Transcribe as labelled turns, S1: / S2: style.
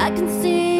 S1: I can see